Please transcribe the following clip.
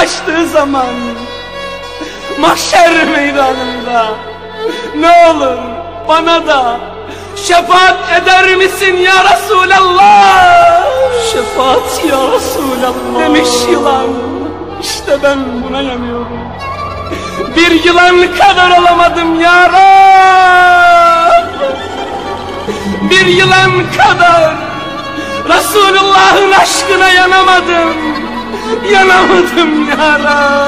yaklaştığı zaman mahşer meydanında ne olur bana da şefaat eder misin ya Resulallah? Şefaat ya Resulallah. Demiş yılan. İşte ben buna yanıyorum. Bir yılan kadar olamadım ya Rab. Bir yılan kadar Resulullah'ın aşkına yanamadım yanamadım yara.